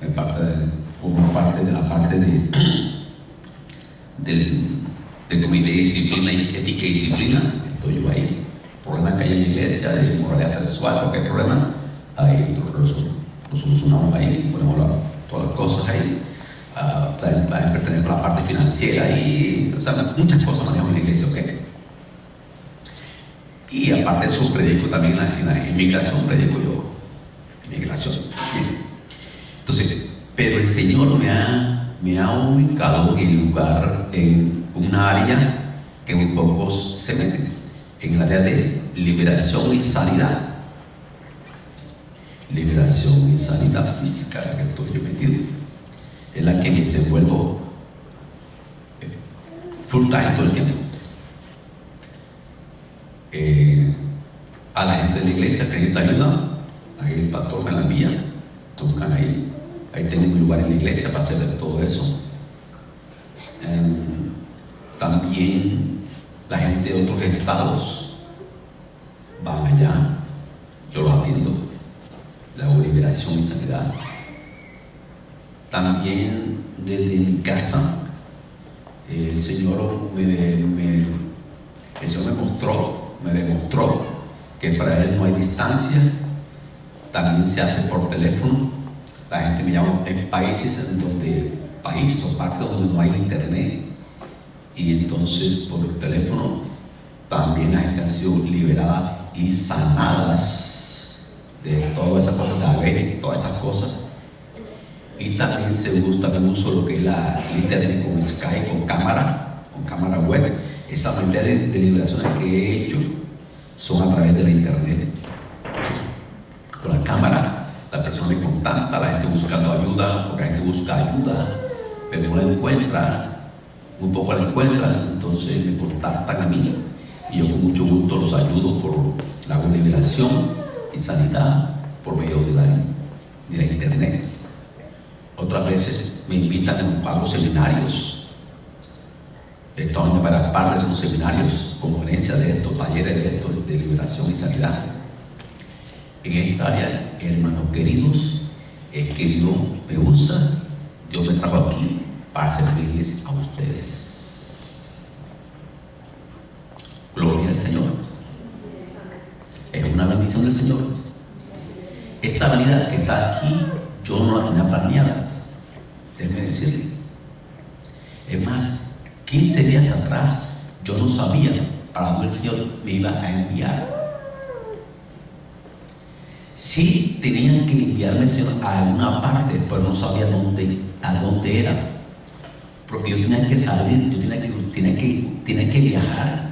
en parte como parte de la parte de, del, del comité de disciplina y ética y disciplina, estoy yo ahí. Problemas que hay en la iglesia, de moralidad sexual, cualquier problema, ahí lo, lo solucionamos ahí, ponemos la, todas las cosas ahí. Uh, pertenece a la parte financiera y o sea, muchas cosas manejamos en la iglesia, ¿ok? Y aparte de eso, predico también en la, en la inmigración, predico yo inmigración. Entonces, pero el Señor me ha, me ha ubicado en lugar, en una área que muy pocos se meten, en el área de liberación y sanidad. Liberación y sanidad física, la que estoy yo metido, en la que me desenvuelvo eh, full time todo el tiempo. Eh, a la gente de la iglesia que necesita ayuda, ahí el pastor me la envía, buscan ahí, ahí tengo un lugar en la iglesia para hacer todo eso. Um, también la gente de otros estados van allá, yo lo atiendo, la liberación y sanidad. También desde mi casa, el Señor me, me, me mostró, me demostró que para Él no hay distancia, también se hace por teléfono. La gente me llama en países en donde, países o partes donde no hay internet. Y entonces por el teléfono también la gente ha sido liberada y sanadas de todas esas cosas, de haber, todas esas cosas. Y también se gusta también uso lo que es la internet con Skype, con cámara, con cámara web. Esa manera de, de liberaciones que he hecho son a través de la internet con la cámara, contacta, la gente buscando ayuda, porque la gente busca ayuda, pero no la encuentra, un poco la encuentran, entonces me contactan a mí y yo con mucho gusto los ayudo por la liberación y sanidad por medio de la, internet. Otras veces me invitan a los seminarios. Estos años para parte de seminarios, conferencias de estos, talleres de estos, de liberación y sanidad en esta área, hermanos queridos, es que Dios me usa, Dios me trajo aquí para servirles a ustedes. Gloria al Señor. Es una bendición del Señor. Esta vida que está aquí, yo no la tenía planeada. Déjenme decirle. Es más, 15 días atrás, yo no sabía para dónde el Señor me iba a enviar sí tenían que enviarme a alguna parte, pero no sabía dónde, a dónde era. Porque yo tenía que salir, yo tenía que, tenía que, tenía que viajar,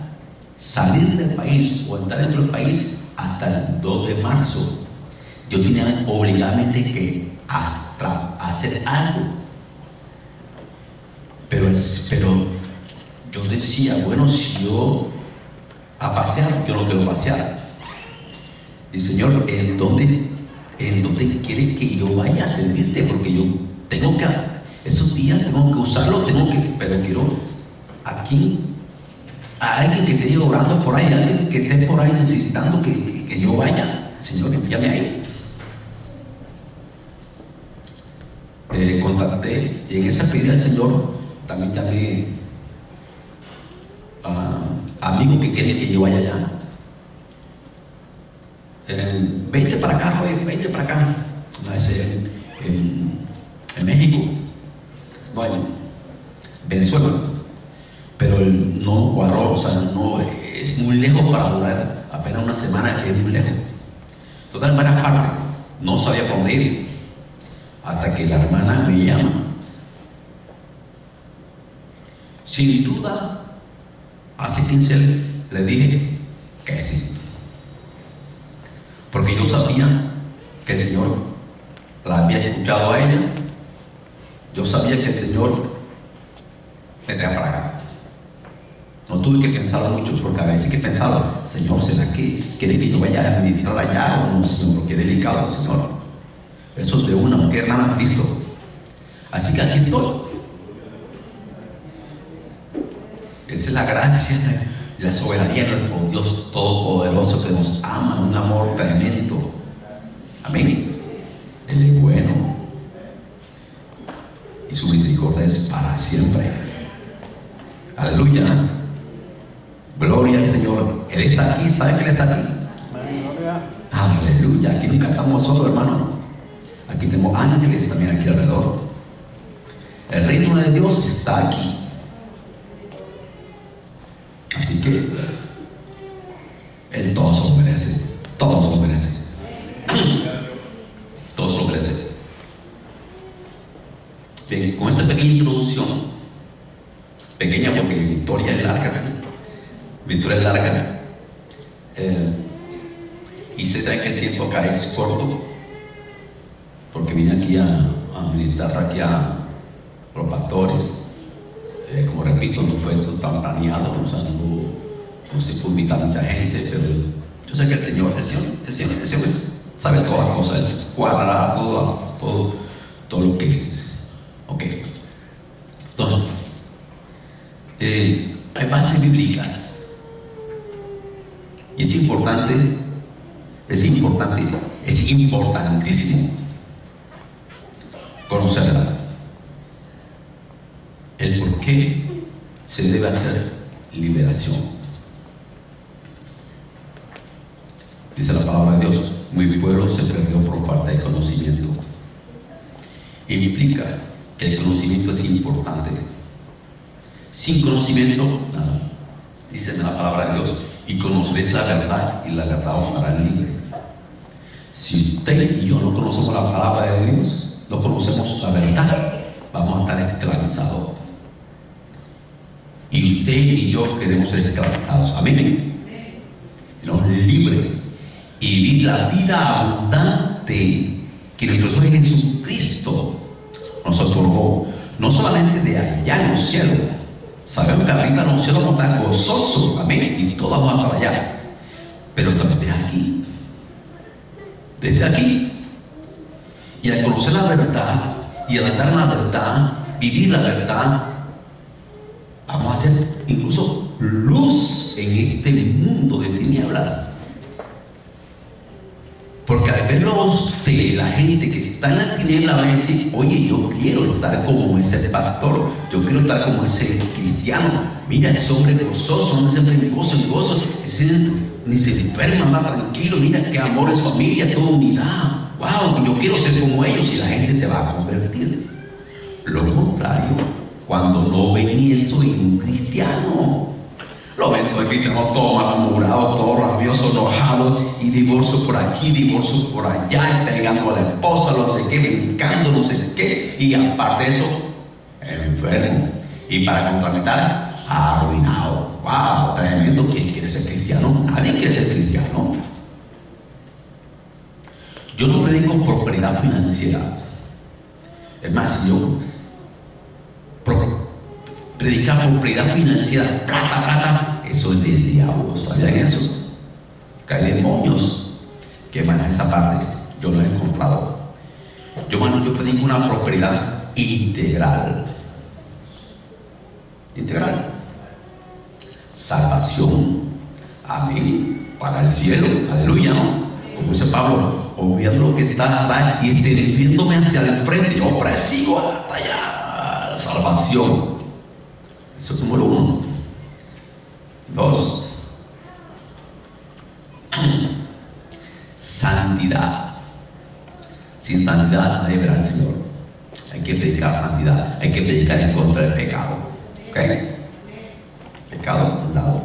salir del país o entrar dentro del país hasta el 2 de marzo. Yo tenía obligadamente que hacer algo. Pero, pero yo decía, bueno, si yo a pasear, yo no quiero pasear y Señor, ¿en dónde, ¿en dónde quiere que yo vaya a servirte? Porque yo tengo que, esos días tengo que usarlo, tengo que, pero quiero aquí a alguien que esté orando por ahí, alguien que esté por ahí necesitando que, que yo vaya. Señor, envíame ahí. Eh, contacté y en esa pedida del Señor también llamé a amigos que quieren que yo vaya allá eh, 20 para acá, joven, 20 para acá. En, en, en México, bueno, Venezuela, pero no cuadró, o sea, no, es muy lejos para durar apenas una semana, es muy lejos. Total, en varias no sabía por dónde ir, hasta que la hermana me llama. Sin duda, hace 15 le dije que sí porque yo sabía que el Señor la había escuchado a ella, yo sabía que el Señor me traía para acá. No tuve que pensar mucho, porque a veces que pensaba, Señor, ¿será que quiere que yo vaya a meditar allá o no, Señor? Es delicado, Señor. Eso es de una mujer nada visto. Así que aquí estoy. Esa es la gracia y la soberanía de Dios Todopoderoso que nos Sin conocimiento, nada. Dice la palabra de Dios, y conoceréis la verdad y la verdad os hará libre. Si usted y yo no conocemos la palabra de Dios, no conocemos la verdad, vamos a estar esclavizados. Y usted y yo queremos ser esclavizados. Amén. Nos libre y la vida abundante que nuestro Señor Jesucristo nos otorgó. No solamente de allá en los cielos. Sabemos que arriba cielos vamos a estar gozosos. Amén. Y todos vamos a estar allá. Pero también desde aquí. Desde aquí. Y al conocer la verdad y al andar en la verdad, vivir la verdad, vamos a ser incluso luz en este mundo de tinieblas. Porque al verlo a usted, la gente que está en la tiniebla va a decir, oye, yo quiero estar como ese pastor, yo quiero estar como ese cristiano. Mira, ese hombre gozoso, no siempre gozo y gozo, ese ni se enferma, va tranquilo, mira qué amor es familia, toda unidad. Wow, yo quiero ser como ellos y la gente se va a convertir. Lo contrario, cuando no ven eso en un cristiano, lo ven todo el cristiano todo malhumorado, todo rabioso, enojado, y divorcio por aquí, divorcio por allá, pegando a la esposa, no sé qué, brincando, no sé qué, y aparte de eso, enfermo. Y para complementar, arruinado. ¡Wow! Tremendo. ¿Quién quiere ser cristiano? Nadie quiere ser cristiano. Yo no predico prosperidad financiera. Es más, yo predicar prosperidad financiera, plata, plata, eso es del diablo. ¿Sabían eso? Que hay demonios que manejan esa parte. Yo lo he encontrado. Yo, bueno, yo predico una prosperidad integral. Integral. Salvación. Amén. Para el cielo. Aleluya, ¿no? Como dice Pablo, obviando lo que está atrás y extendiéndome hacia el frente, yo presigo hasta allá. Salvación. Eso es número uno. Dos. Santidad. Sin santidad nadie verá Señor. Hay que predicar santidad. Hay que predicar en contra del pecado. ¿Ok? Pecado por un lado.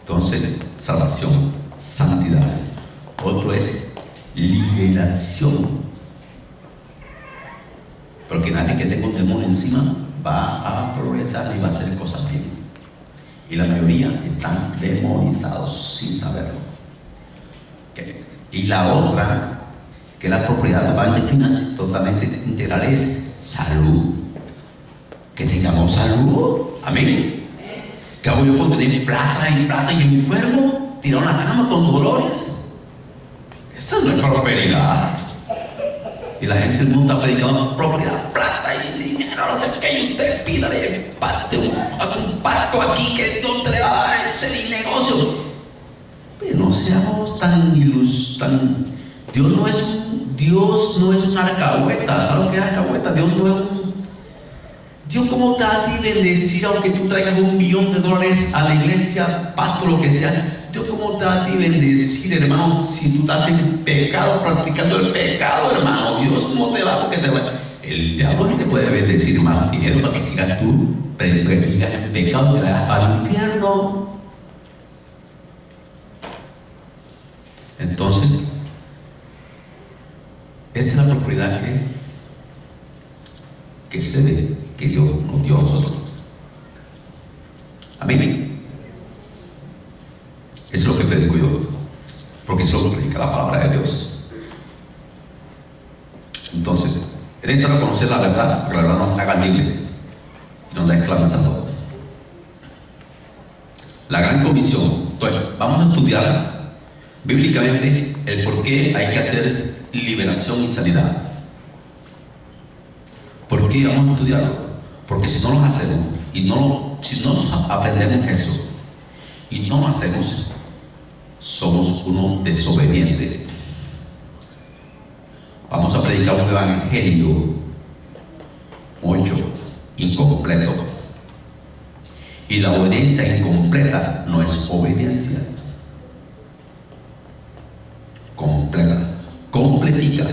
Entonces, salvación, santidad. Otro es liberación. Porque nadie que tenga un encima va a progresar y va a hacer cosas bien. Y la mayoría están demonizados sin saberlo. Y la otra, que la propiedad totalmente final, totalmente integral es salud. Que tengamos salud. Amén. ¿Qué hago yo con tener plata y plata y enfermo? Tirado en la cama con dolores. Esa es la prosperidad. Y la gente del mundo está predicando propiedad, plata y dinero, no sé qué, y usted pídale parte, un pacto aquí que Dios te va a dar ese negocio. Pero no seamos tan ilus. Dios no es un Dios no es una alcahueta. ¿Sabes lo que es alcahueta? Dios no es un. Dios, ¿cómo te a ti bendecir aunque tú traigas un millón de dólares a la iglesia, pasto, lo que sea? Dios, ¿cómo te a ti bendecir, hermano, si tú estás en pecado, practicando el pecado, hermano? Dios, ¿cómo te va? Porque te va. El diablo te puede bendecir más dinero para que sigas tú, pero que sigas en pecado, te vayas para infierno. Entonces, esta es la propiedad que, que se ve, que Dios nos dio a nosotros. Amén. Eso es lo que predico yo, porque eso es lo que predica la palabra de Dios. Entonces, es necesario conocer la verdad, porque la verdad nos haga libres y nos da esclavizados. La gran comisión. Entonces, vamos a estudiar bíblicamente el por qué hay que hacer liberación y sanidad. ¿Por qué vamos a estudiarlo? Porque si no lo hacemos y no, si no aprendemos eso y no lo hacemos, somos unos desobedientes. Vamos a predicar un evangelio mucho incompleto. Y la obediencia incompleta no es obediencia. Completa. Completica.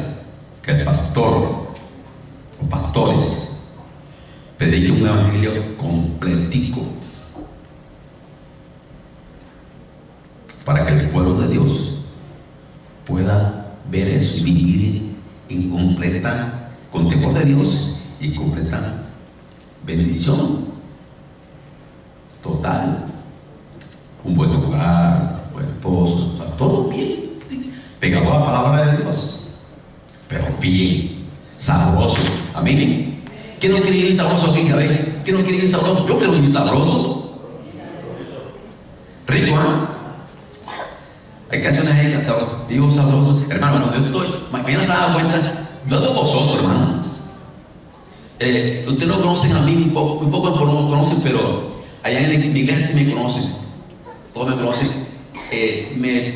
Que el pastor o pastores prediquen un evangelio completico. Para que el pueblo de Dios pueda ver eso y vivir en completa, con temor de Dios y completa bendición total. Un buen hogar, buen esposo, todo bien, pegado a la palabra de Dios, pero bien, sabroso. Amén. ¿Quién no quiere vivir sabroso aquí, cabello? ¿Quién no quiere vivir sabroso? Yo quiero vivir sabroso. Rico, ¿no? Hay canciones ahí, sabroso, vivo sabroso. Hermano, yo estoy, mañana se dan cuenta, yo ando gozoso, hermano. Eh, ustedes no conocen a mí, muy poco, muy poco me conocen, pero allá en mi iglesia sí me conocen. Todos me conocen. Eh, me,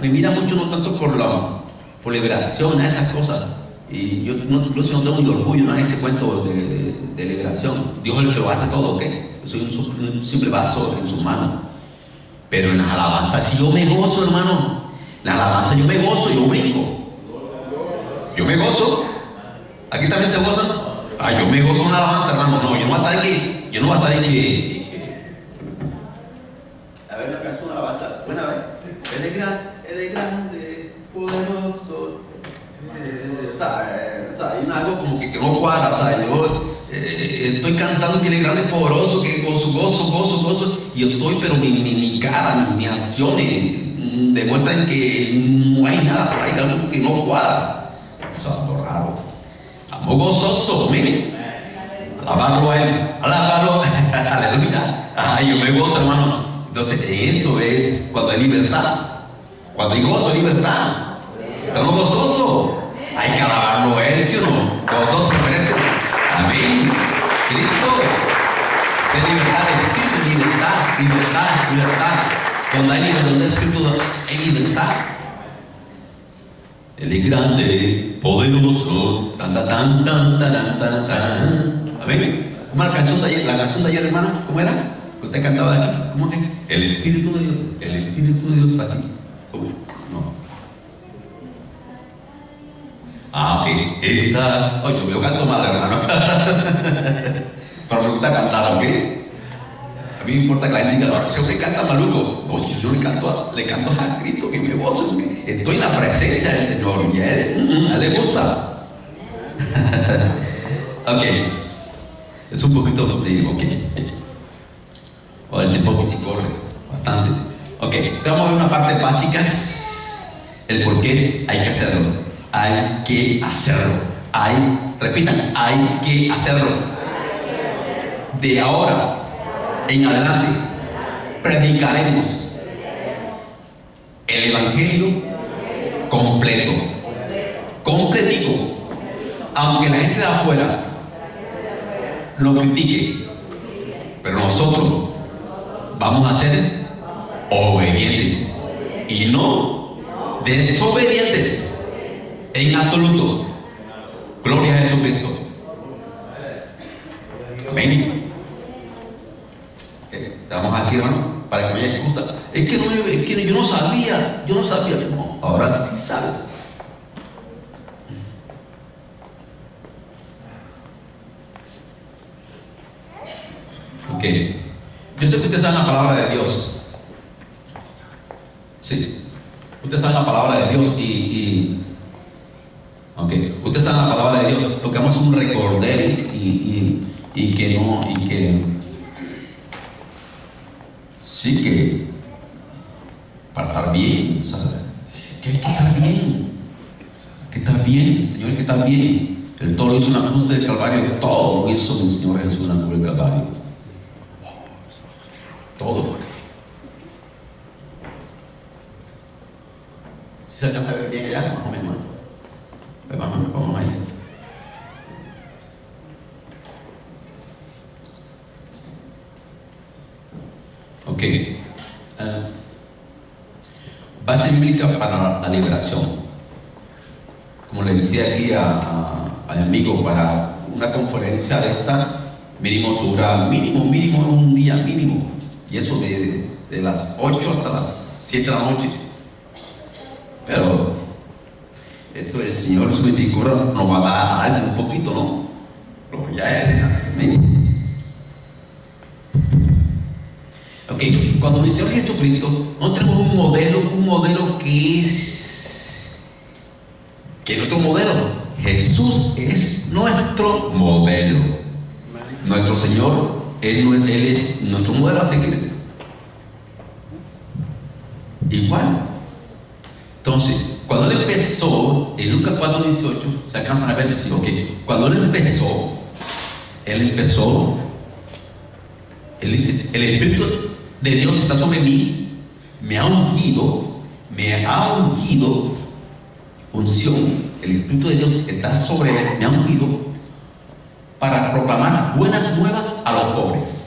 me mira mucho no tanto por la por liberación, a esas cosas. Y yo no, incluso no tengo un orgullo en ese cuento de, de, liberación. Dios es el que lo hace todo, ¿ok? Yo soy un, un simple vaso en sus manos. Pero en las alabanzas si yo me gozo, hermano. En las alabanzas yo me gozo, yo brinco. Yo me gozo. Aquí también se goza. Ah, yo me gozo una alabanza, hermano. No, yo no voy a estar aquí. Yo no voy a estar aquí. A ver, una canción, alabanza. Buena, a ver. Él es grande, grande, poderoso. Eh, o, sea, eh, o sea, hay algo como que, que no cuadra. O sea, yo eh, estoy cantando que él es grande, poderoso, que con su gozo, gozo, gozo. Y yo estoy, pero mi, mi, mi cara, mis acciones mm, demuestran que no hay nada ahí, algo que no cuadra. Algo raro. Estamos gozosos, miren. Alabarlo a él, alabarlo, aleluya. Ay, yo me gozo, hermano. Entonces, eso es cuando hay libertad. Cuando hay gozo, libertad. Estamos gozosos. Hay que alabarlo a él, ¿sí? Gozoso. Amén. Cristo. Es libertad, existe libertad, libertad, libertad. Cuando hay libertad, donde hay libertad. Él es grande, poderoso, tan, tan, tan, tan, tan, tan, tan. Amén. ¿Cómo la canción ayer? La canción ayer, hermano, ¿cómo era? Usted cantaba aquí. ¿Cómo es? El Espíritu de Dios. El Espíritu de Dios está aquí. ¿Cómo? No. Ah, ok. Esta. Oye, yo canto mal, hermano. Pero me gusta cantar, ¿ok? Mí me importa que la gente ese hombre canta maluco. Oye, yo le canto, le canto a Cristo, que me gozo. Estoy en la presencia del Señor y a él, él le gusta. ok. Es un poquito de, ok. O el tiempo que corre, bastante. Ok, vamos a ver una parte básica, el por qué hay que hacerlo. Hay que hacerlo. Hay, repitan, hay que hacerlo. De ahora en adelante predicaremos el Evangelio completo, completico, aunque la gente de afuera lo critique, pero nosotros vamos a ser obedientes y no desobedientes. En absoluto. Gloria a Jesucristo. Amén. Eh, Estamos aquí, hermano, para que me haya excusa. Es que, no, es que yo no sabía, yo no sabía. No, ahora sí sabes. Ok. Yo sé que ustedes saben la palabra de Dios. Sí. Ustedes saben la palabra de Dios y, y ok. Ustedes saben la palabra de Dios. Lo que vamos a hacer un recorderis y, y, y que no, y que sí que para estar bien, o sea, que hay que estar bien. Hay que estar bien, Señor, hay que estar bien. El toro hizo una cruz del Calvario, todo hizo mi Señor Jesús una cruz del Calvario. Todo. Si se alcanza a ver bien allá, más o menos. Pues vamos, vamos allá. Ok. Ah, base bíblica para la liberación. Como le decía aquí a, a, a mi amigo, para una conferencia de esta, mínimo dura mínimo, mínimo un día mínimo. Y eso de, de las 8 hasta las 7 de la noche. Pero esto el Señor su misericordia nos va a dar algo un poquito, ¿no? Pero ya es. amén. Ok, cuando dice Jesucristo, no tenemos un modelo, un modelo que es que es nuestro modelo. Jesús es nuestro modelo. Nuestro Señor, Él, él es nuestro modelo a seguir. Igual. Entonces, cuando Él empezó, en Lucas 4, 18, se alcanzan a ver, decir, ok, cuando Él empezó, Él empezó él dice, el Espíritu de Dios está sobre mí, me ha ungido, me ha ungido, unción, el Espíritu de Dios está sobre él, me ha ungido para proclamar buenas nuevas a los pobres.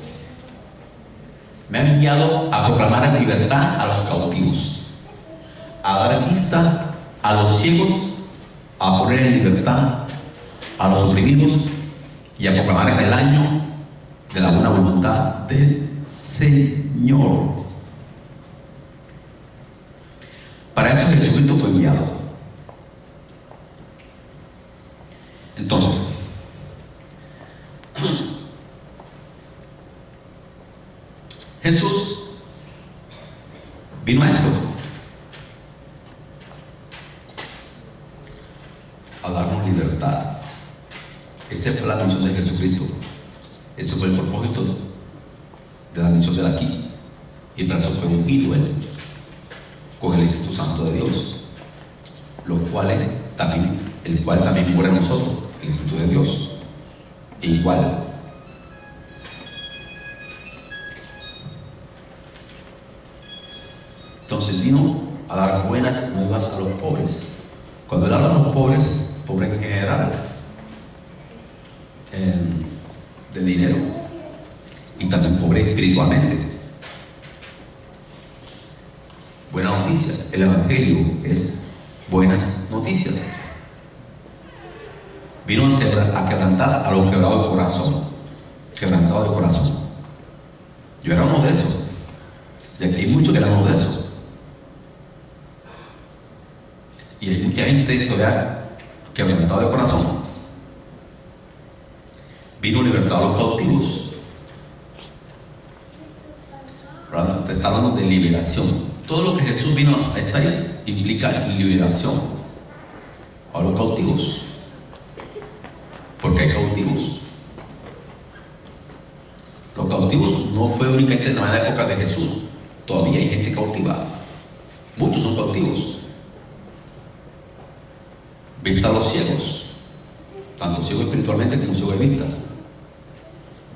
Me ha enviado a proclamar libertad a los cautivos, a dar vista a los ciegos, a poner en libertad a los oprimidos y a proclamar el año de la buena voluntad del Señor. Para eso Jesucristo fue enviado. Entonces, Jesús vino a esto, a darnos libertad. Esa fue la misión de Jesucristo. Ese fue el propósito de la misión de aquí. Y para eso fue ungido él con el Espíritu Santo de Dios, lo cual también, el cual también mora en nosotros, el Espíritu de Dios. E igual. Vino a dar buenas nuevas a los pobres. Cuando él habla de los pobres, pobres en general, eh, de dinero y también pobre espiritualmente. Buena noticia, el Evangelio es buenas noticias. Vino a, a quebrantar a los quebrados de corazón, quebrantados de corazón. Yo era uno de esos, y aquí hay muchos que eran uno de esos. Y hay mucha gente todavía quebrantado de corazón vino a libertar a los cautivos. Te está hablando de liberación. Todo lo que Jesús vino a esta implica liberación a los cautivos. Porque hay cautivos. Los cautivos no fue únicamente en la época de Jesús. Todavía hay gente cautivada. Muchos son cautivos. Vista a los ciegos, tanto ciegos espiritualmente como ciegos de vista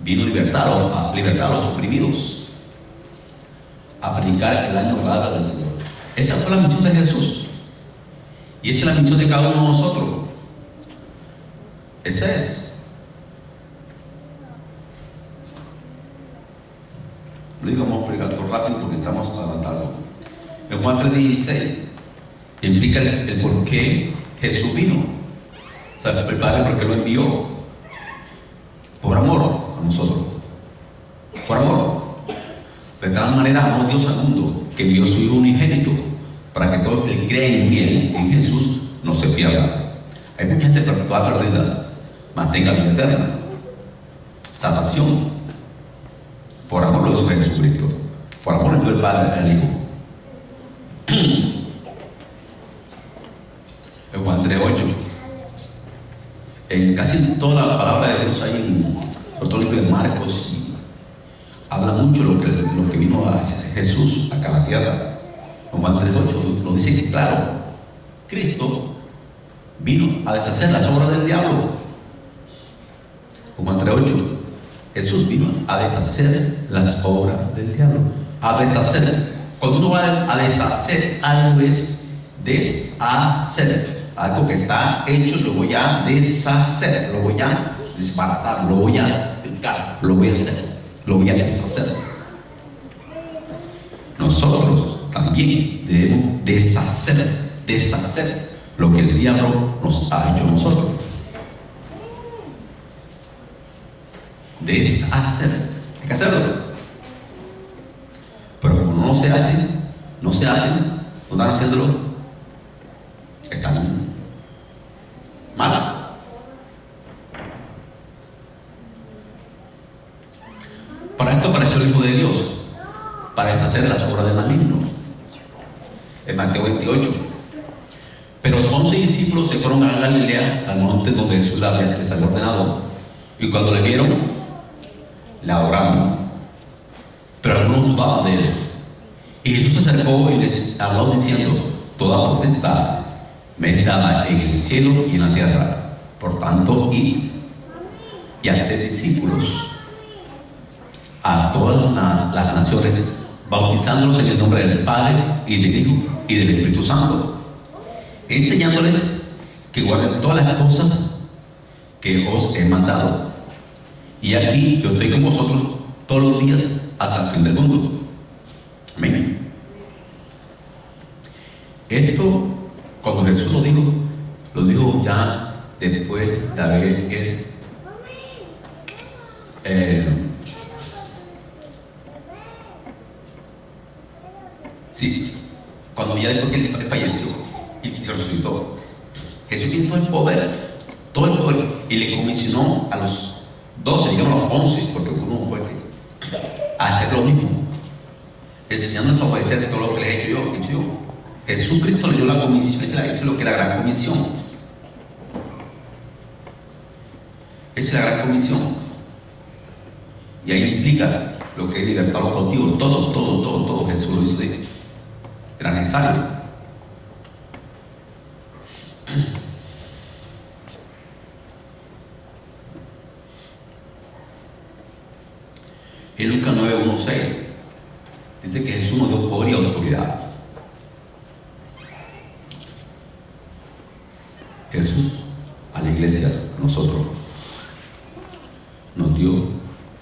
vino a libertar a, libertar a los oprimidos, a predicar el año agradable del Señor. Esa fue la misión de Jesús. Y esa es la misión de cada uno de nosotros. Esa es. Lo digo, vamos a explicar todo rápido porque estamos adelantando. En Juan 3.16 implica el, el por qué Jesús vino. ¿Sabe el Padre porque lo envió? Por amor a nosotros. Por amor. De tal manera amó Dios al mundo que envió su Hijo unigénito para que todo el que cree en él, en Jesús, no se pierda. Hay mucha gente toda perdida, mantenga la eterna. Salvación. Por amor lo hizo Jesucristo. Por amor envió el Padre al Hijo. En Juan 3.8. En casi toda la palabra de Dios hay en todo el libro de Marcos y habla mucho lo que, lo que vino a Jesús acá a la tierra. En Juan 3.8 lo dice claro. Cristo vino a deshacer las obras del diablo. En Juan 3.8 Jesús vino a deshacer las obras del diablo. A deshacer. Cuando uno va a deshacer algo es deshacer algo que está hecho, lo voy a deshacer, lo voy a desbaratar, lo voy a picar, lo voy a hacer, lo voy a deshacer. Nosotros también debemos deshacer, deshacer lo que el diablo nos ha hecho a nosotros. Deshacer, hay que hacerlo. Pero como no se hace, no se hace, no están haciéndolo, están mal. Para esto apareció el Hijo de Dios, para deshacer las obras del maligno. En Mateo 28. Pero los once discípulos se fueron a Galilea, al monte donde Jesús les había ordenado. Y cuando le vieron, le adoraron. Pero algunos dudaban de él. Y Jesús se acercó y les habló diciendo, toda potestad me es en el cielo y en la tierra. Por tanto, id y hacer discípulos a todas las, las naciones, bautizándolos en el nombre del Padre y del Hijo y del Espíritu Santo, enseñándoles que guarden todas las cosas que os he mandado. Y aquí yo estoy con vosotros todos los días hasta el fin del mundo. Amén. Esto, cuando Jesús lo dijo, lo dijo ya después de haber eh, cuando ya después que él falleció y se resucitó, Jesús tiene todo el poder, todo el poder, y le comisionó a los 12, digamos a los 11, porque uno fue que, a hacer lo mismo, enseñándoles a obedecer todo lo que le he hecho yo, hecho yo. Jesucristo le dio la comisión, esa es lo que es la gran comisión. Esa es la gran comisión. Y ahí implica lo que es libertad los cautivos, todo, todo, todo, todo. Jesús lo hizo de, era necesario. En Lucas 9.1.6 dice que Jesús nos dio poder y autoridad. Jesús a la iglesia, a nosotros, nos dio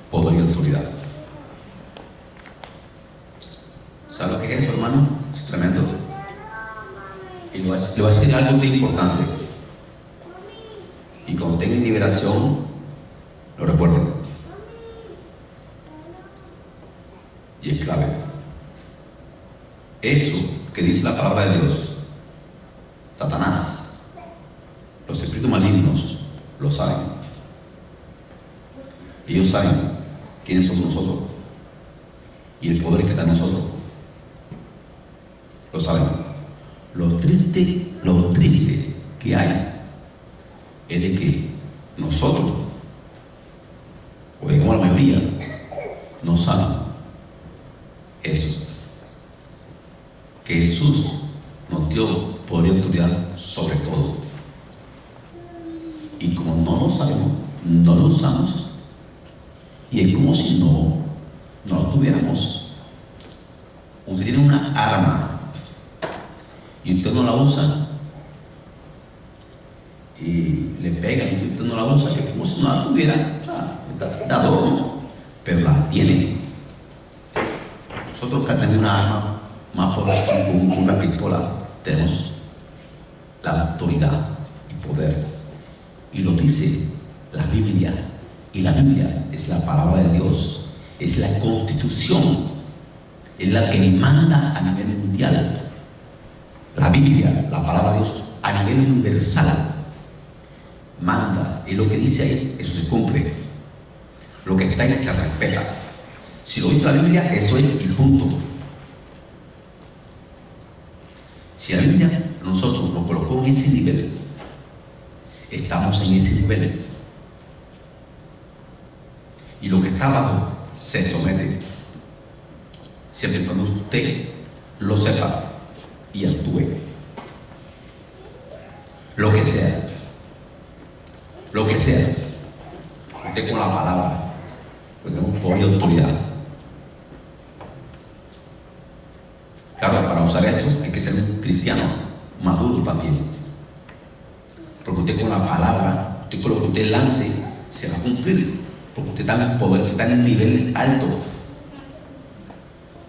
poder y autoridad. ¿Sabe lo que es eso, hermano? Es tremendo. Y le voy a le voy a decir algo muy importante. Y cuando tengan liberación, lo recuerden. Y es clave. Eso que dice la palabra de Dios, Satanás, los espíritus malignos lo saben. Ellos saben quiénes somos nosotros y el poder que está en nosotros. Lo saben. Lo triste, lo triste que hay es de que nosotros, o digamos la mayoría, no saben eso. Que Jesús nos dio poder y autoridad sobre todo. Y como no lo sabemos, no lo usamos, y es como si no, no lo tuviéramos. Usted tiene una arma y usted no la usa y le pega y usted no la usa, es como si no la tuviera. Adorno, pero la tiene. Nosotros que tenemos una arma más poderosa como una pistola, tenemos la autoridad poder. Y lo dice la Biblia. Y la Biblia es la palabra de Dios, es la constitución, es la que manda a nivel mundial. La Biblia, la palabra de Dios, a nivel universal, manda. Y lo que dice ahí, eso se cumple. Lo que está ahí se respeta. Si lo dice la Biblia, eso es el punto. Si la Biblia nosotros nos colocó en ese nivel, estamos en ese nivel. Y lo que está abajo se somete. Siempre cuando usted lo sepa y actúe. Lo que sea. Lo que sea. Usted con la palabra. Pues tengo poder y autoridad. Claro, para usar eso hay que ser un cristiano maduro también. Porque usted con la palabra, usted con lo que usted lance, se va a cumplir. Porque usted está en el poder, está en el nivel alto.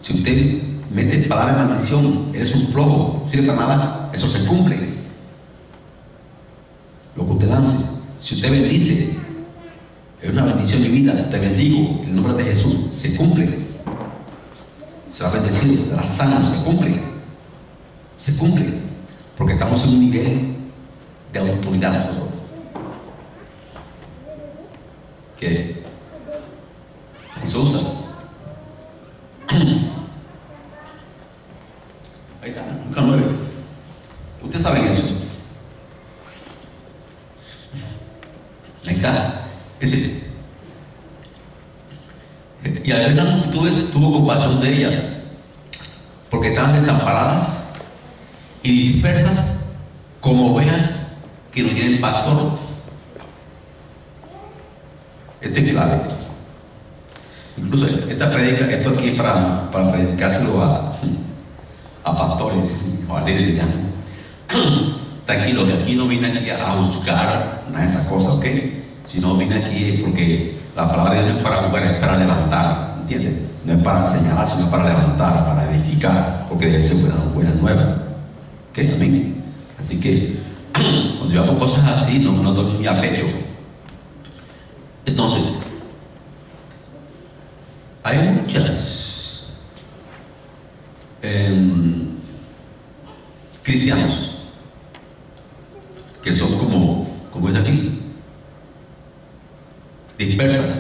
Si usted mete palabra de maldición, eres un flojo, cierta nada, eso se cumple. Lo que usted lance. Si usted bendice, es una bendición mi vida, te bendigo, en el nombre de Jesús, se cumple. Será bendecido, será sano, se cumple. Se cumple. Porque estamos en un nivel de autoridad nosotros. Que se usa. Ahí está, nunca muere. Ustedes saben eso. Ahí está. Es ese. Y algunas multitudes tuvo compasión de ellas, porque estaban desamparadas y dispersas como ovejas que no tienen pastor. Esto es clave. Incluso esta predica, esto aquí para, para predicárselo a, a pastores o a líderes. Tranquilo, que aquí no vine aquí a buscar nada de esas cosas, ¿ok? Sino vine aquí porque la palabra de Dios es para jugar, es para levantar, ¿entiendes? No es para señalar, sino para levantar, para edificar, porque debe ser buena, buena nueva. ¿Ok? Amén. Así que cuando yo hago cosas así, no, no doy mi a pecho. Entonces, hay muchas em, cristianos que son como, como es aquí, dispersas,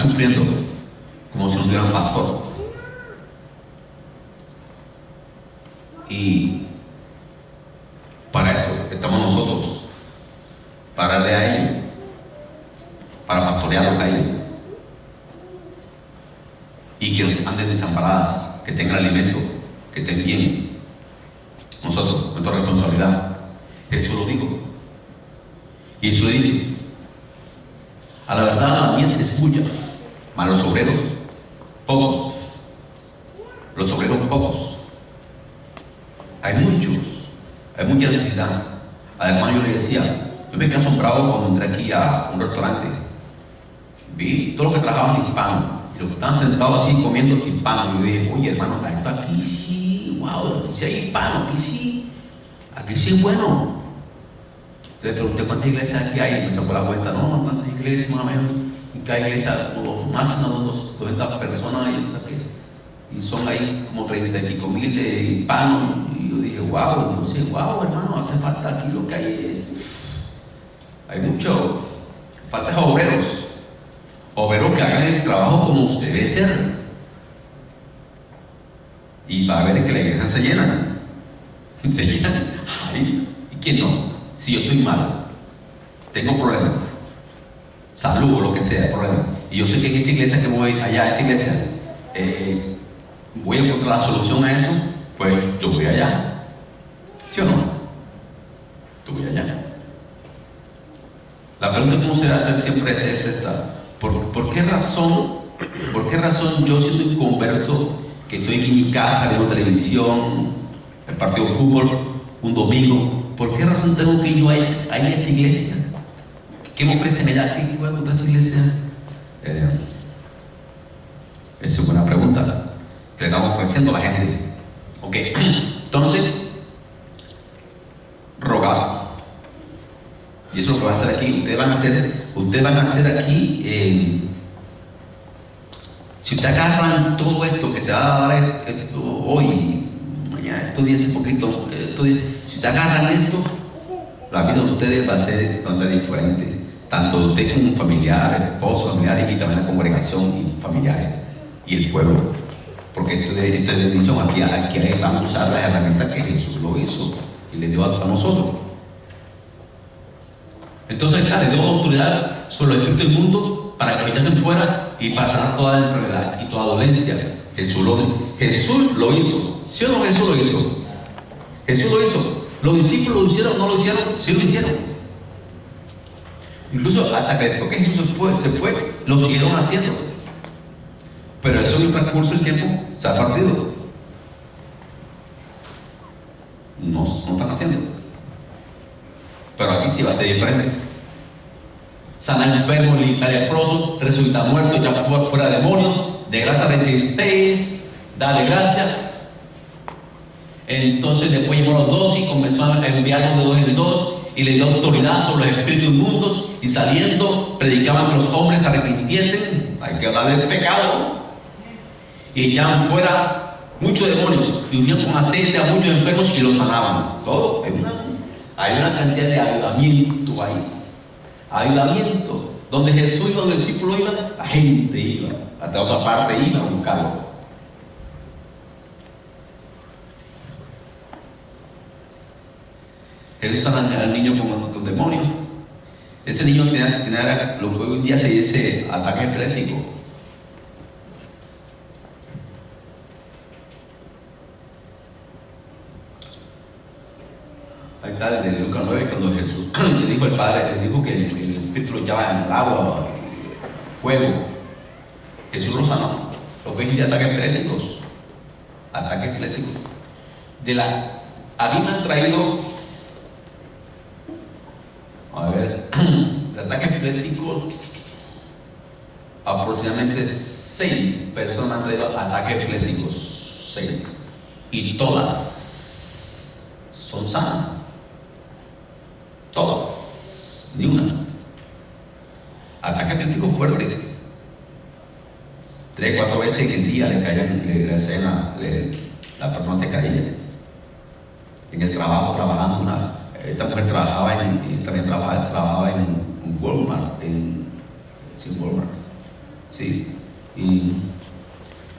sufriendo como si no tuvieran pastor. Y para eso estamos nosotros, para darle a ellos, para pastorearlos a ellos. Y que anden desamparadas, que tengan alimento, que estén bien. Nosotros, nuestra responsabilidad. Jesús lo dijo. Y Jesús le dice, a la verdad la mía se escucha, mas los obreros, pocos. Los obreros pocos. Hay muchos, hay mucha necesidad. Además yo le decía, yo me quedé asombrado cuando entré aquí a un restaurante. Vi todo lo que trabajaban hispano. Y los que estaban sentados así comiendo hispano. Yo dije, oye hermano, esto aquí sí, wow, si hay hispano, aquí sí, aquí sí es bueno. Entonces pregunté cuántas iglesias aquí hay, y me la cuenta, no, cuántas iglesias más o menos, y cada iglesia máximo unos 200 personas y, o y son ahí como 30 y pico mil de hispanos, y yo dije, wow, sé, wow hermano, hace falta aquí lo que hay, hay mucho, falta obreros, obreros que hagan el trabajo como se debe y va a ver que la iglesia se llena, se llena, ¿y quién no? Si yo estoy mal, tengo problemas, salud o lo que sea, problemas. Y yo sé que en esa iglesia que voy allá, esa iglesia, eh, voy a encontrar la solución a eso, pues yo voy allá. ¿Sí o no? Yo voy allá. La pregunta que uno se debe hacer siempre es esta. ¿Por, qué razón, por qué razón yo siendo inconverso, que estoy en mi casa viendo televisión, el partido de fútbol, un domingo, ¿por qué razón tengo que ir a, esa- a esa iglesia? ¿Qué me ofrecen allá? ¿Qué puedo encontrar esa iglesia? Eh, esa es buena pregunta que le estamos ofreciendo a la gente. Ok, entonces, Y eso es lo que va a hacer aquí. Ustedes van a hacer, ustedes van a hacer aquí, eh, si ustedes agarran todo esto que se va a dar hoy, mañana, estos días un poquito, estos días, si ustedes agarran esto, la vida de ustedes va a ser totalmente diferente. Tanto ustedes como familiares, esposos, familiares y también la congregación y familiares y el pueblo. Porque esto es, esto es bendición aquí, aquí vamos a usar las herramientas que Jesús lo hizo y le dio a nosotros. Entonces, le dio autoridad sobre el del mundo para que lo echasen fuera y pasar toda enfermedad y toda dolencia. Jesús lo, Jesús lo hizo. ¿Sí o no Jesús lo hizo? Jesús lo hizo. Los discípulos lo hicieron, no lo hicieron, sí lo hicieron. Incluso hasta que después que Jesús se fue, se fue, lo siguieron haciendo. Pero eso en el transcurso del tiempo se ha partido. No, no están haciendo. Pero aquí sí va a ser diferente. Sanar enfermos, limpiar leprosos, resucitar muertos, echar fuera demonios, de gracia recibisteis, dale gracias. Entonces después llamó a los dos y comenzó a enviarlos de dos en dos y le dio autoridad sobre los espíritus inmundos y saliendo predicaban que los hombres arrepintiesen, hay que hablar del pecado, y echaban fuera muchos demonios y unían con aceite a muchos enfermos y los sanaban. Todo, una, hay una cantidad de ayudamiento ahí. Ayudamiento. Donde Jesús y los discípulos iban, la gente iba. Hasta otra parte iba a buscarlo. Jesús sana al niño con, con demonios. Ese niño tenía, tenía lo que hoy en día se dice ataque epiléptico. Está el de Lucas 9, cuando Jesús le dijo al Padre, le dijo que el, el espíritu lo echaba en el agua, fuego. Jesús lo sanó. Lo que en día ataques epilépticos. Ataques epilépticos. De la, a mí me han traído a ver, de ataques epilépticos, aproximadamente 6 personas han traído ataques epilépticos, 6. Y todas son sanas. Todas, ni una. Ataque epiléptico fuerte. Tres, cuatro veces en el día le caían, le, le la, le- la persona se caía. En el trabajo, trabajando una, esta mujer trabajaba en, también trabajaba, trabajaba en, en Walmart, en, sí, Walmart, sí, y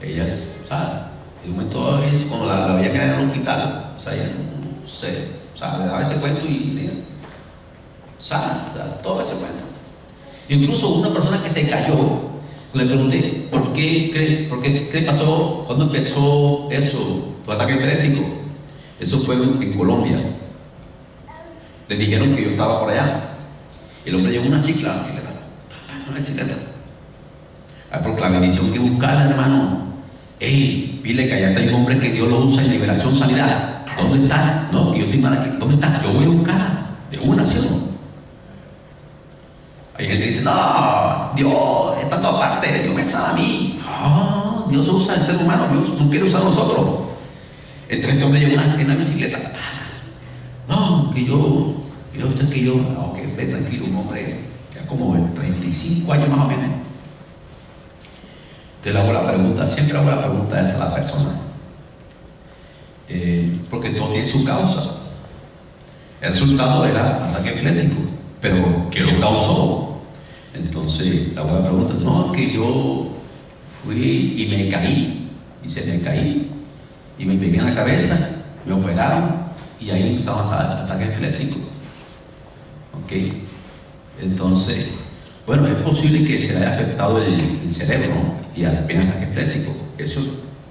ellas, o sea, de un momento cuando la, la veía caer en el hospital, o sea, ella no sé, o sea, le daba ese cuento y le, sana, o sea, todo ese cuento. Incluso una persona que se cayó, le pregunté, ¿por qué, qué, por qué, qué pasó? ¿Cuándo empezó eso, tu ataque epiléptico? Eso fue en, Colombia. Le dijeron que yo estaba por allá. El hombre llevó una cicla, una bicicleta. Ah, porque la bendición que buscar, hermano. Ey, dile que allá está un hombre que Dios lo usa en liberación, sanidad. ¿Dónde está? No, yo estoy mal aquí. ¿Dónde está? Yo voy a buscar. De una acción. Hay gente que dice, no, Dios está en todas partes, Dios me sana a mí. Ah, Dios usa el ser humano, Dios no quiere usar a nosotros. Entonces este hombre llevó una, una bicicleta. No, que yo, yo, usted que yo, no, que ve tranquilo, un hombre ya como de 35 años más o menos. Entonces le hago la pregunta, siempre hago la pregunta a la persona. Eh, porque todo tiene su causa. El resultado era ataque epiléptico, pero ¿qué lo causó? Entonces la buena pregunta, no, que yo fui y me caí, y se me caí, y me pegué en la cabeza, me operaron, y ahí empezaron a ataques epilépticos. ¿Ok? Entonces, bueno, es posible que se le haya afectado el, el cerebro y apenas ataque epiléptico, eso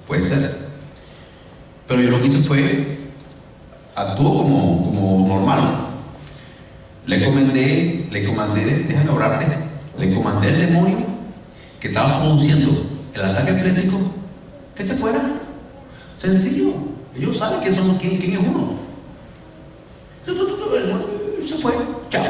puede ser. Pero yo lo que hice fue, actuó como, como normal. Le comandé, le comandé, déjame obrarte, le comandé al demonio que estaba produciendo el ataque epiléptico que se fuera. Sencillo. Ellos saben quién, son, quién, es uno. Se fue, chao.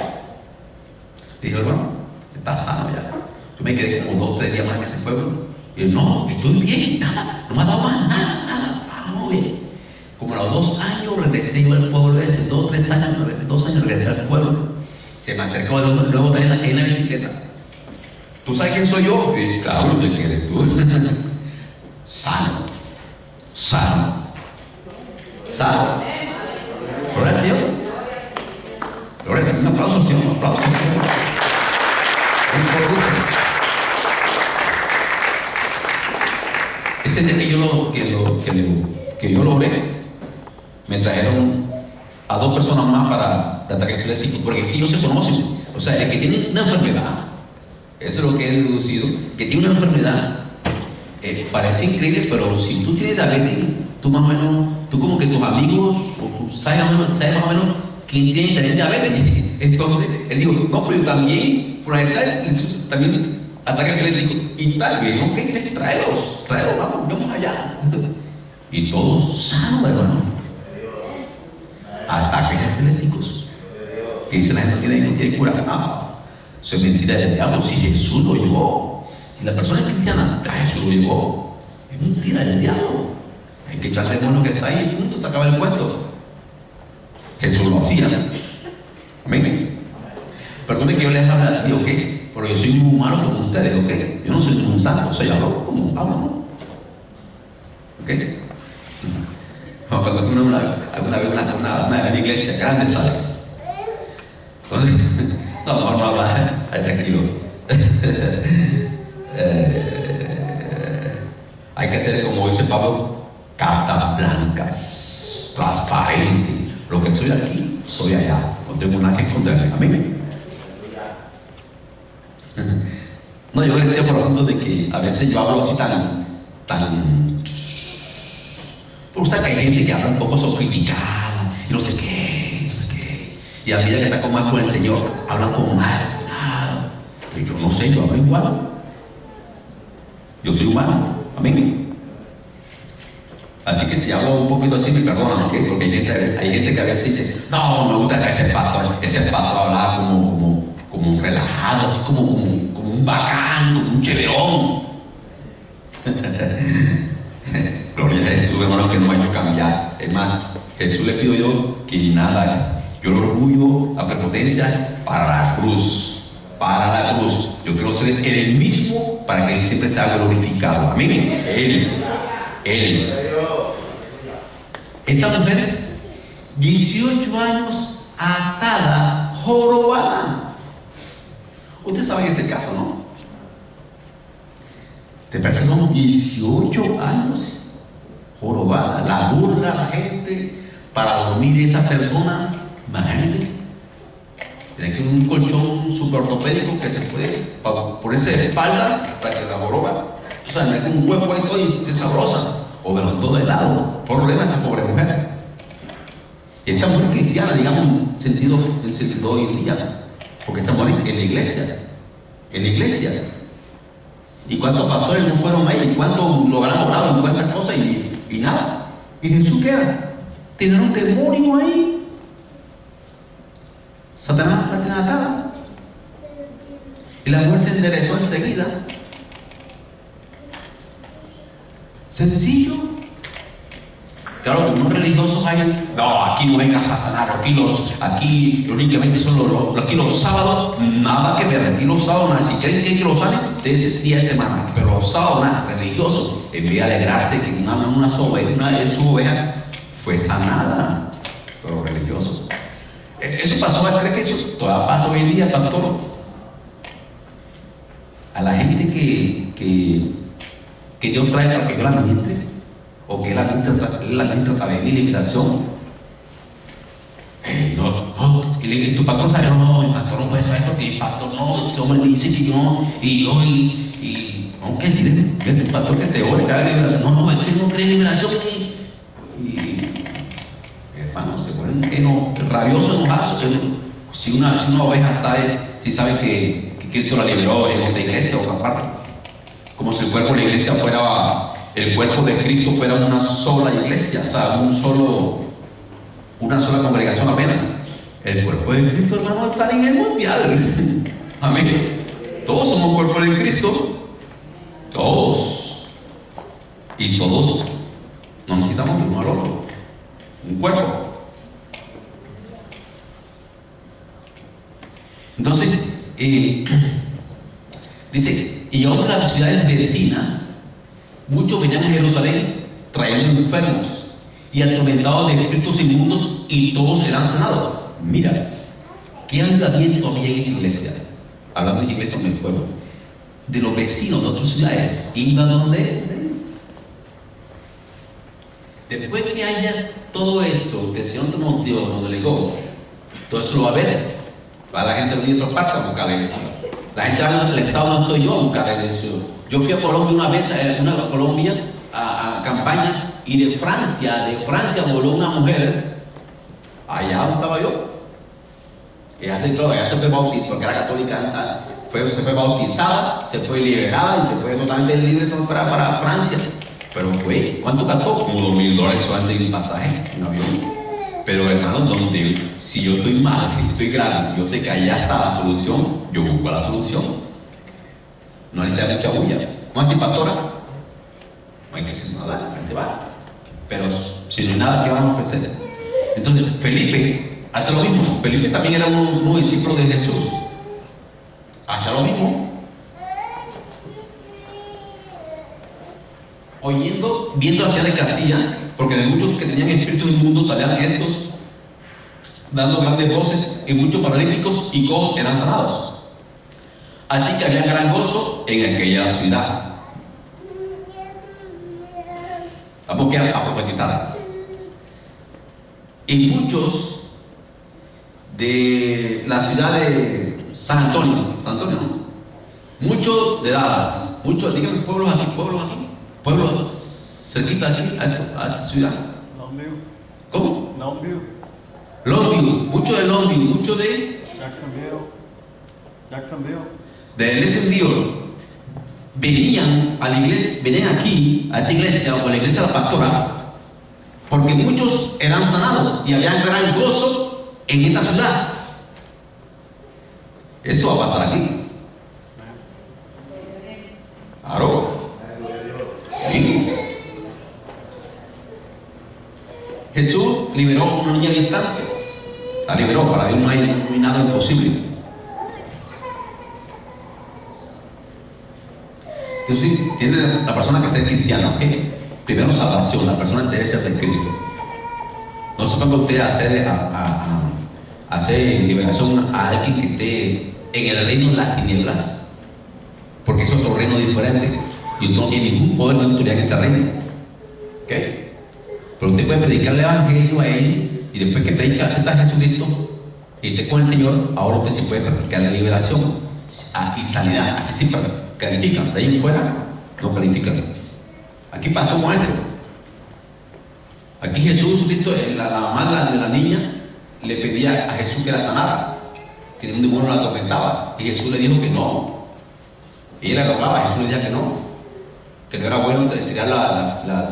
Dije, bueno, está sano ya. Yo me quedé como dos, tres días más en ese pueblo. Y yo, no, estoy bien, nada, no me ha dado más nada, vamos bien. A regresé yo al pueblo ese, dos, tres años, dos años regresé al pueblo. Se me acercó luego, luego también en la bicicleta. ¿Tú sabes quién soy yo? Y, claro, ¿de quién eres tú? sano, sano, sano. Gloria al Señor. Gloria al Señor. Un aplauso, Señor. Un aplauso, Señor. Ese día que yo lo, que lo, que que yo me trajeron a dos personas más para de ataque epiléptico, porque ellos se conocen. O sea, el que tiene una enfermedad, eso es lo que he deducido, que tiene una enfermedad, eh, parece increíble, pero si tú tienes diabetes, tú más o menos, tú como que tus amigos, o tú sabes, más o menos, sabes más o menos quién tiene diabetes. Entonces, él dijo, no, pero yo también, por ahí también ataque epiléptico, y tal, bien, ¿no? ¿qué quieres? Tráelos, tráelos, vamos, vamos allá. Y todos sanos, hermano. Ataques epilépticos. Que dice la gente no tiene cura. No, eso es mentira del diablo. Si Jesús lo llevó, y la persona es cristiana, ya Jesús lo llevó. Es mentira del diablo. Hay que echarle bueno que está ahí, punto, se acaba el cuento. Jesús lo hacía. Amén. Perdone que yo les hable así, ¿ok? Pero yo soy muy humano como ustedes, ¿ok? Yo no soy un santo, soy hablo como un ¿no? ¿Ok? Cuando una, alguna vez una, una, una, iglesia grande sale. Entonces, no, no, no habla, tranquilo. eh, hay que hacer como dice Pablo, cartas blancas, transparentes. Lo que soy aquí, soy allá. No tengo nada que esconder. Amén. No, yo decía por asunto de que a veces yo hablo así tan. Por usted que hay gente que habla un poco sofisticada y no sé qué, no sé qué. Y a medida que está como más con el Señor, hablan como. Y yo no sé, yo hablo igual. Yo soy humano. Amén. Así que si hablo un poquito así, me perdonan, ¿ok? Porque hay gente, hay gente que a veces dice, no, me gusta ese pastor, ese pastor habla como, como, como relajado, así como, como, como un bacán, como un cheverón. Gloria a Jesús, hermano, que no vaya a cambiar. Es más, Jesús le pido yo que nada, yo lo orgullo, la prepotencia para la cruz, para la cruz. Yo quiero ser el mismo para que Él siempre sea glorificado. Amén. Él, Él. Esta mujer, 18 años atada, jorobada. Usted sabe ese caso, ¿no? De personas son 18 años La burla la gente para dormir esa persona. Imagínate. Tiene que un colchón super ortopédico que se puede ponerse de espalda para que la joroba. O sea, tener un hueco ahí todo y te sabrosa. O de los dos de lado. Problema esa pobre mujer. Esta mujer cristiana, digamos, en sentido, en sentido hoy en día. Porque esta en la iglesia. En la iglesia. ¿Y cuántos pastores no fueron ahí? ¿Y cuántos lo habrán orado? ¿Y cuántas cosas? Y, y nada. ¿Y Jesús qué era? Tener un demonio ahí. Satanás la tiene atada. Y la mujer se enderezó enseguida. Sencillo. Claro, algunos religiosos hay, no, aquí no vengas a sanar, aquí los, aquí únicamente son los, aquí los sábados, nada que ver, aquí los sábados si quieren que los sanen, de ese día de semana, pero los sábados nada, religiosos, en vez de alegrarse que una, una, una de su oveja fue sanada, pero religiosos. Eso pasó, ¿cree que eso todavía pasa hoy en día, pastor? A la gente que, que, Dios trae para que yo la ministre, o que la ministra, la ministra a través de mi liberación. Eh, no, y, y tu pastor sabe, no, el pastor no puede saber porque el pastor no, ese hombre dice que no, y yo, y, y aunque tiene, que el pastor que te ore no, no, esto no cree liberación, y, hermano, se ponen no, rabiosos, enojados, si una, si una oveja sabe, si sabe que, que Cristo la liberó en otra iglesia o otra parte, como si el cuerpo de la iglesia fuera el cuerpo de Cristo fuera una sola iglesia, o sea, un solo, una sola congregación apenas. El cuerpo de Cristo, hermano, está en el mundial. Amén. Todos somos cuerpo de Cristo. Todos. Y todos nos necesitamos de uno al otro. Un cuerpo. Entonces, eh, dice, y en las ciudades vecinas, muchos venían a Jerusalén trayendo enfermos y atormentados de espíritus inmundos y todos eran sanados. Mira, ¿qué avivamiento había en esa iglesia? Hablando de iglesia en el pueblo. De los vecinos de otras ciudades. Iban donde Después de que haya todo esto que el Señor nos dio, nos delegó, todo eso lo va a ver. Va la gente venir a otra parte a buscar la iglesia. La gente va el Estado no estoy yo a buscar la iglesia. Yo fui a Colombia una vez, a una Colombia, a, campaña, y de Francia, de Francia voló una mujer, allá donde estaba yo. Ella se, ella se fue bautizada, porque era católica, fue, se fue bautizada, se fue liberada y se fue totalmente libre para, para Francia. Pero fue, ¿cuánto gastó? Como dos mil dólares solamente en el pasaje en avión. Pero hermano, donde si yo estoy mal, estoy grave, yo sé que allá está la solución, yo busco la solución. No necesita mucha bulla. ¿Cómo así, pastora? No hay que decir nada, la gente va. Pero si no hay nada, ¿qué vamos a ofrecer? Entonces, Felipe hace lo mismo. Felipe también era un, discípulo de Jesús. Hace lo mismo. oyendo, viendo hacia la casilla, porque de muchos que tenían espíritus inmundos salían estos, dando grandes voces, y muchos paralíticos y cojos eran sanados. Así que había gran gozo en aquella ciudad. Vamos a, profetizar. Y muchos de la ciudad de San Antonio, San Antonio, muchos de Dallas, muchos, díganme pueblos aquí, pueblos aquí, pueblo cerquita aquí, a, la ciudad. Longview. ¿Cómo? Longview. Longview, mucho de Longview, mucho de Jacksonville. Jacksonville. De Jacksonville venían a la iglesia, venían aquí a esta iglesia o a la iglesia de la pastora, porque muchos eran sanados y había gran gozo en esta ciudad. Eso va a pasar aquí. Claro. Jesús liberó una niña a distancia. La liberó, para Dios no hay, nada imposible. Entonces, tiene la persona que sea cristiana, ¿ok? Primero salvación, la persona ser de Cristo. No se ponga usted hacer, hacer liberación a alguien que esté en el reino de las tinieblas, porque es otro reino diferente y usted no tiene ningún poder ni autoridad en ese reino. ¿Ok? Pero usted puede predicarle el evangelio a él y después que predica, acepta a Jesucristo y esté con el Señor, ahora usted se puede practicar la liberación y sanidad. Así sí califican. De ahí en fuera no califican. Aquí pasó con esto. Aquí Jesús, la, la mamá de la niña, le pedía a Jesús que la sanara, que un demonio la atormentaba. Y Jesús le dijo que no. Ella le rogaba, Jesús le decía que no. Que no era bueno tirar la,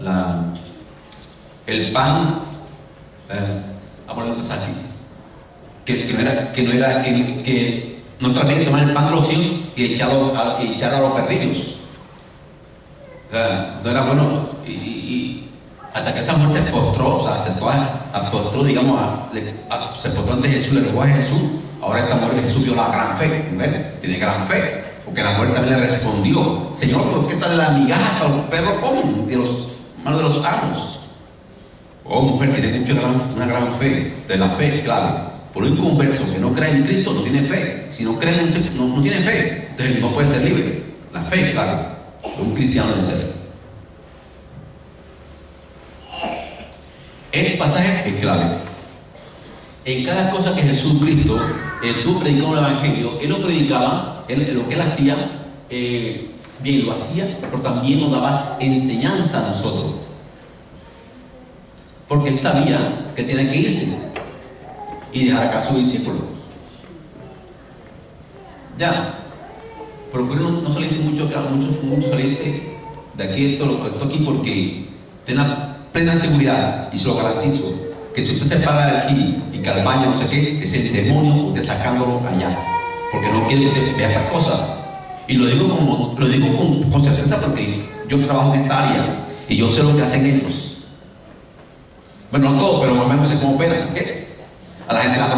la, el pan, eh, a poner aquí, que, que, no era, que no era, que no también tomar el pan de los hijos y echarlo a, a los perdidos. no era bueno, y, hasta que esa mujer se postró, o sea, se postró, digamos, a, se postró ante Jesús, le rogó a Jesús, ahora esta mujer Jesús vio la gran fe. Tiene gran fe, porque la mujer también le respondió, Señor, ¿por qué está de las migajas los perros comen de los manos de los amos? Oh, mujer, tiene mucha una gran fe, de la fe, claro. Por un converso que no cree en Cristo no tiene fe. Si no cree en no, no tiene fe, entonces no puede ser libre. La fe, claro. Un cristiano debe ser. Este pasaje es clave. En cada cosa que Jesucristo estuvo predicando el Evangelio, Él lo predicaba, él, lo que Él hacía, eh, bien lo hacía, pero también nos daba enseñanza a nosotros porque él sabía que tiene que irse y dejar acá a sus discípulos. Ya, procure no, no salirse mucho acá, mucho, mucho salirse de aquí, esto, lo esto aquí, porque tenga plena seguridad y se lo garantizo que si usted se para de aquí y que al baño no sé qué, es el demonio usted sacándolo allá, porque no quiere que vea estas cosas. Y lo digo, como, lo digo con, con certeza porque yo trabajo en esta área y yo sé lo que hacen ellos. Bueno, no todo, pero más o menos sé cómo operan. ¿qué? A la gente la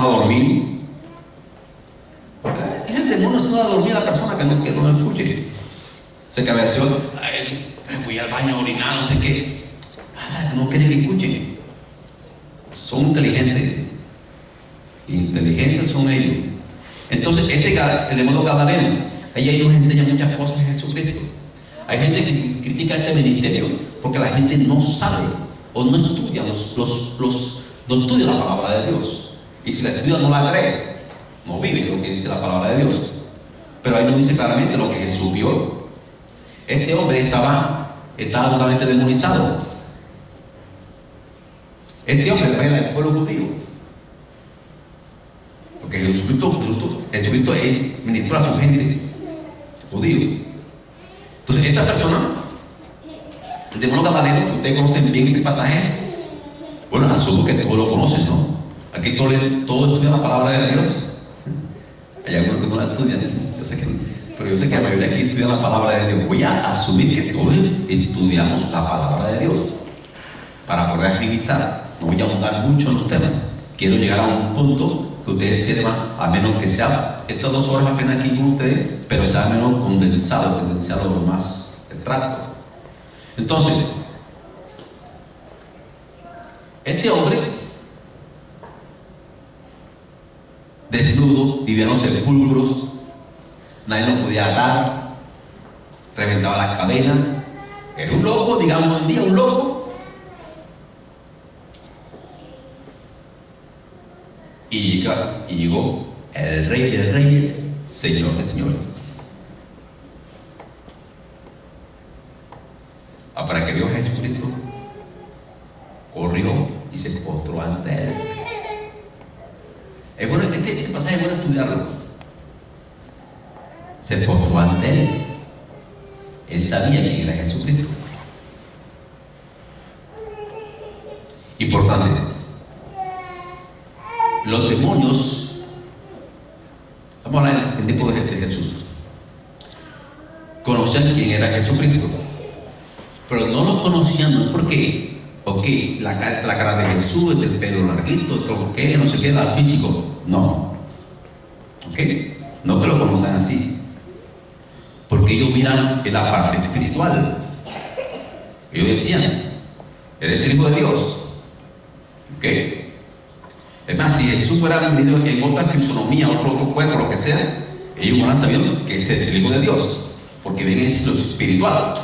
a dormir. se va a dormir la persona que no, que no escuche. Se cabeció, ay, fui al baño a orinar, no sé qué. Nada, no quieren que escuchen. Son inteligentes. Inteligentes son ellos. Entonces, este, el demonio gadareno, ahí ellos enseñan muchas cosas de Jesucristo. Hay gente que critica este ministerio porque la gente no sabe o no estudia, los, los, los- no estudia la palabra de Dios. Y si la estudia no la cree, no vive lo que dice la palabra de Dios. Pero ahí nos dice claramente lo que Jesús vio. Este hombre estaba, estaba totalmente demonizado. Este hombre era del pueblo judío. Porque Jesucristo, Jesucristo, es- ministró a su gente judío. Entonces, esta persona, el demonio que ustedes conocen bien este pasaje, bueno, asumo que todos lo conocen, ¿no? Aquí todos todo estudian la palabra de Dios. Hay algunos que no la estudian, yo sé que, pero yo sé que la mayoría aquí estudian la palabra de Dios. Voy a asumir que todos estudiamos la palabra de Dios para poder agilizar. No voy a ahondar mucho en los temas. Quiero llegar a un punto que ustedes sepan, a menos que sea estas dos horas apenas aquí con ustedes, pero sea menos condensado, condensado lo más práctico. Entonces, este hombre, desnudo, vivía en los sepulcros, nadie lo podía atar, reventaba las cadenas, era un loco, digamos hoy día, un loco. Y, llega- y llegó el rey de reyes, señor de señores. Ah, para que vio a Jesucristo, corrió y se postró ante él. Es bueno, este, este pasaje es bueno estudiarlo. Se postró ante él. Él sabía quién era Jesucristo. Importante. Los demonios, vamos a hablar en tipo de, Jesús, conocían quién era Jesucristo, pero no lo conocían no porque, ok, la, la cara de Jesús, el pelo larguito, todo qué, no sé qué, era físico, no, ok, no que lo conocen así, porque ellos miran en la parte espiritual, ellos decían, eres el hijo de Dios, ok, es más, si Jesús fuera venido en otra fisonomía, otro, otro cuerpo, lo que sea, ellos hubieran sabido que este es el Hijo de Dios, porque ven en lo espiritual.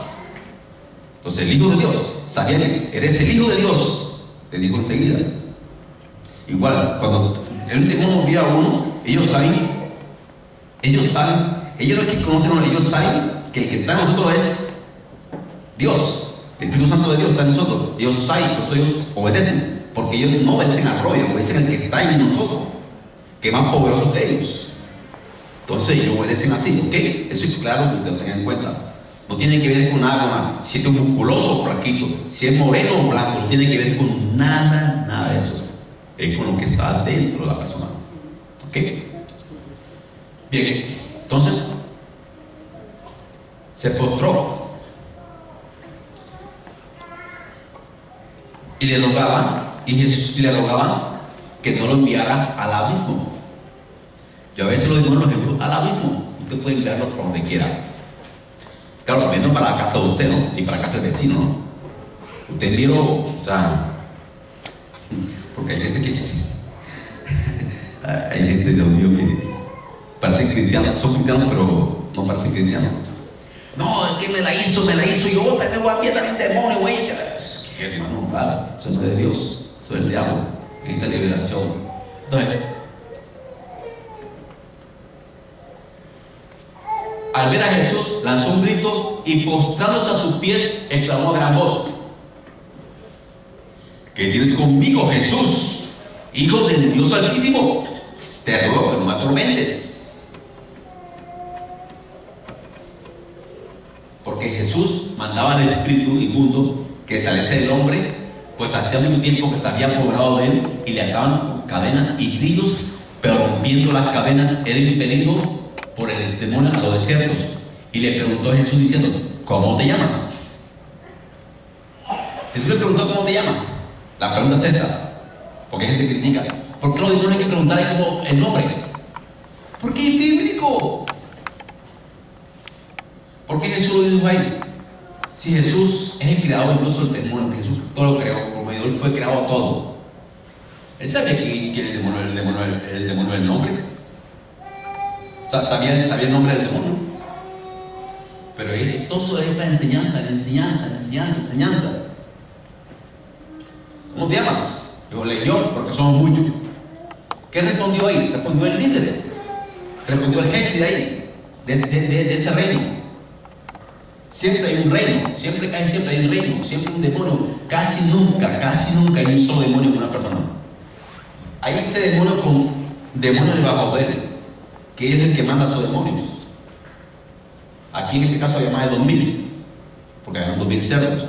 Entonces, el Hijo de Dios, sabían eres el Hijo de Dios, te dijo enseguida. Igual, cuando el demonio vio a uno, ellos saben, ellos saben, ellos no es que conocen, no, ellos saben que el que está en nosotros es Dios, el Espíritu Santo de Dios está en nosotros. Ellos saben, por eso ellos obedecen, porque ellos no obedecen al rollo, obedecen al que está en nosotros, que es más poderoso que ellos. Entonces ellos obedecen así, ¿ok? Eso es claro que ustedes tengan en cuenta. No tiene que ver con nada, si es musculoso o si es moreno o blanco, no tiene que ver con nada, nada de eso. Es con lo que está dentro de la persona. ¿Ok? Bien, entonces se postró y le rogaba, y Jesús le rogaba que no lo enviara al abismo. Yo a veces lo digo en los ejemplos, al abismo. Usted puede enviarlo por donde quiera. Claro, menos para la casa de usted, ¿no? Y para la casa del vecino, ¿no? Usted envió, o sea, porque hay gente que sí. Hay gente, Dios mío, que parecen cristianos, son cristianos, pero no parecen cristianos. No, es que me la hizo, me la hizo, yo te voy a enviar también demonio, güey. Es que, hermano, claro, eso no es de Dios, eso es del diablo. Necesita liberación. Entonces, al ver a Jesús, lanzó un grito y postrándose a sus pies, exclamó a gran voz: ¿Qué tienes conmigo, Jesús, Hijo del Dios Altísimo? Te ruego que no me atormentes. Porque Jesús mandaba al espíritu inmundo que saliese del hombre, pues hacía mucho tiempo que se había apoderado de él y le ataban con cadenas y grillos, pero rompiendo las cadenas era impedido por el demonio a los desiertos. Y le preguntó a Jesús diciendo, ¿cómo te llamas? Jesús le preguntó, ¿cómo te llamas? La pregunta es esta, porque hay gente que critica. ¿Por qué los demonios hay que preguntar como el nombre? Porque es bíblico. ¿Por qué Jesús lo dijo ahí? Si Jesús es el incluso del demonio, Jesús todo lo creó, por medio de él fue creado todo. Él sabía que, que el demonio, el demonio, el demonio el nombre. Sabía, el nombre del demonio. Pero él, todo para enseñanza, enseñanza, enseñanza, enseñanza. ¿Cómo te llamas? Digo, Legión, porque somos muchos. ¿Qué respondió ahí? Respondió el líder. Respondió el jefe de ahí, de, de, de ese reino. Siempre hay un reino, siempre hay, siempre hay un reino, siempre un demonio. Casi nunca, casi nunca hay un solo demonio con una persona. Hay ese demonio con demonios de bajo poder, que es el que manda a sus demonios. Aquí en este caso había más de 2000, porque había 2000 cerdos.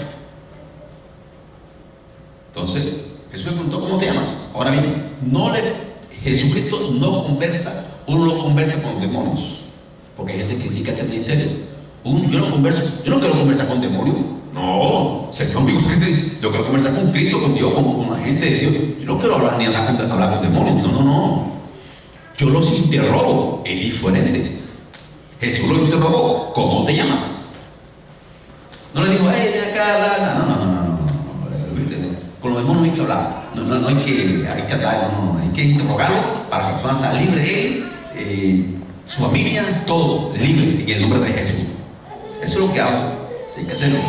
Entonces, Jesús preguntó, ¿cómo te llamas? Ahora bien, no le, Jesucristo no conversa, uno no conversa con demonios, porque hay gente que critica el ministerio yo no converso, yo no quiero conversar con demonios. No, Señor, yo quiero conversar con Cristo, con Dios, con, con la gente de Dios. Yo no quiero hablar ni hablar, hablar con demonios. No, no, no. Yo los interrogo, es diferente. Jesús lo interrogó, ¿cómo te llamas? No le dijo, hey, ven acá, no, no, no, no, no, no, con los demonios hay que hablar, no, no, no hay que, hay que hablar, no, no, hay que interrogarlo para que la persona sea libre de él, eh, su familia, todo libre en el nombre de Jesús. Eso es lo que hago. Hay que hacerlo.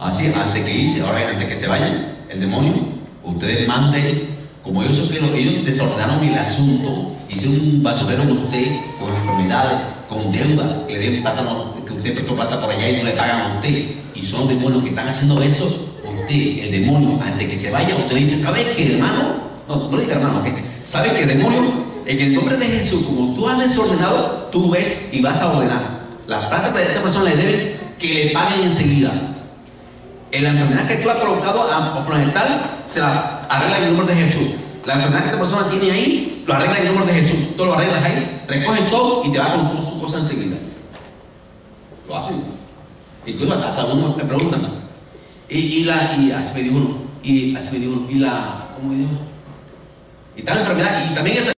Así, antes que hice, ahora antes que se vaya el demonio, ustedes manden, como ellos, ellos desordenaron el asunto, hicieron un basurero de usted con enfermedades, con deuda, que le den plátano, que usted prestó plata por allá y no le pagan a usted, y son demonios que están haciendo eso, usted, el demonio, antes que se vaya, usted dice, ¿sabe qué, hermano? No, no diga hermano, ¿sabe qué, demonio? En el nombre de Jesús, como tú has desordenado, tú ves y vas a ordenar. Las plata de esta persona le deben que le paguen enseguida. En la enfermedad que tú has colocado a fundamental se la arregla en el nombre de Jesús. La enfermedad que esta persona tiene ahí, lo arregla en el nombre de Jesús. Tú lo arreglas ahí, recoges todo y te va con todas sus cosas enseguida. Lo hacen. Incluso hasta uno me preguntan. Y, y, la, y así me dijo uno, y así me dijo uno, y la, ¿cómo me dijo? Y tal enfermedad, y también esa,